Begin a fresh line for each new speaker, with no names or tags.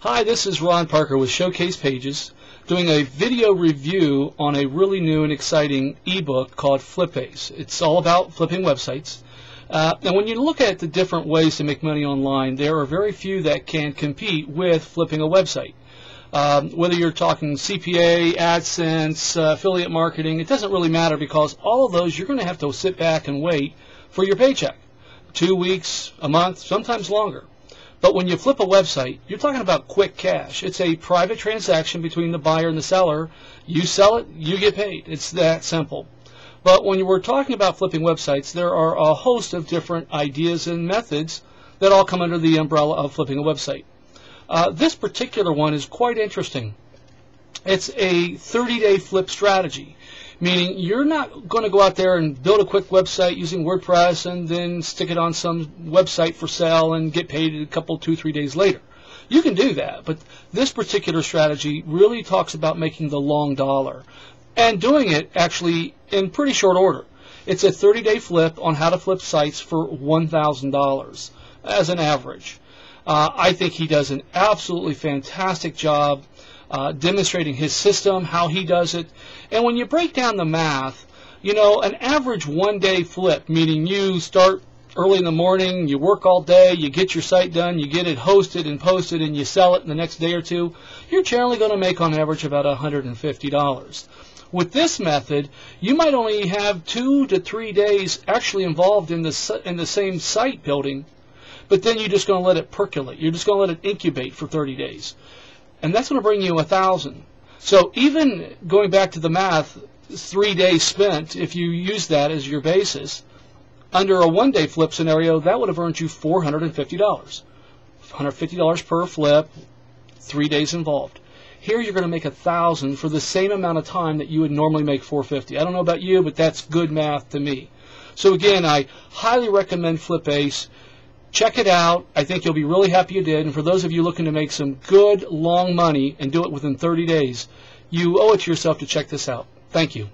Hi, this is Ron Parker with Showcase Pages doing a video review on a really new and exciting ebook called Flipace. It's all about flipping websites. Uh, and when you look at the different ways to make money online, there are very few that can compete with flipping a website. Um, whether you're talking CPA, AdSense, uh, affiliate marketing, it doesn't really matter because all of those you're going to have to sit back and wait for your paycheck. Two weeks, a month, sometimes longer. But when you flip a website, you're talking about quick cash. It's a private transaction between the buyer and the seller. You sell it, you get paid. It's that simple. But when we're talking about flipping websites, there are a host of different ideas and methods that all come under the umbrella of flipping a website. Uh, this particular one is quite interesting. It's a 30-day flip strategy meaning you're not going to go out there and build a quick website using WordPress and then stick it on some website for sale and get paid a couple, two, three days later. You can do that, but this particular strategy really talks about making the long dollar and doing it actually in pretty short order. It's a 30-day flip on how to flip sites for $1,000 as an average. Uh, I think he does an absolutely fantastic job uh, demonstrating his system, how he does it. And when you break down the math, you know, an average one-day flip, meaning you start early in the morning, you work all day, you get your site done, you get it hosted and posted, and you sell it in the next day or two, you're generally going to make on average about $150. With this method, you might only have two to three days actually involved in the, in the same site building, but then you're just going to let it percolate. You're just going to let it incubate for 30 days and that's going to bring you a thousand. So even going back to the math, three days spent, if you use that as your basis, under a one-day flip scenario, that would have earned you $450. $150 per flip, three days involved. Here you're going to make a thousand for the same amount of time that you would normally make 450. I don't know about you, but that's good math to me. So again, I highly recommend Flip Flipace. Check it out. I think you'll be really happy you did. And for those of you looking to make some good, long money and do it within 30 days, you owe it to yourself to check this out. Thank you.